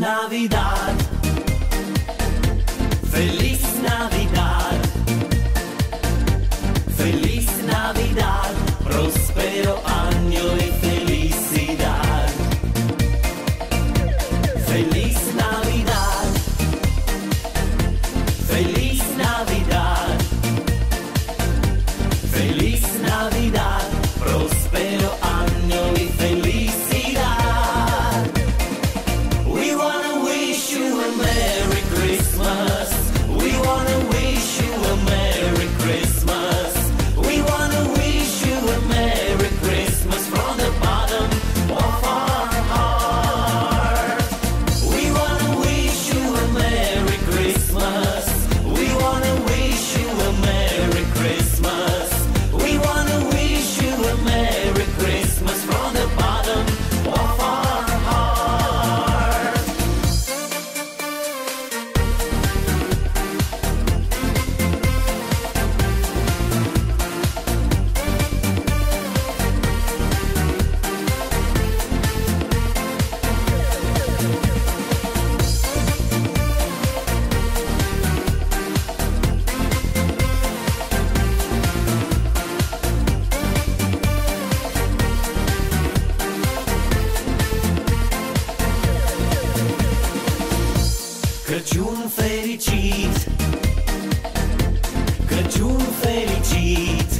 Navidad. Feliz Navidad. Feliz Navidad. Próspero año Crăciun fericit. Crăciun fericit.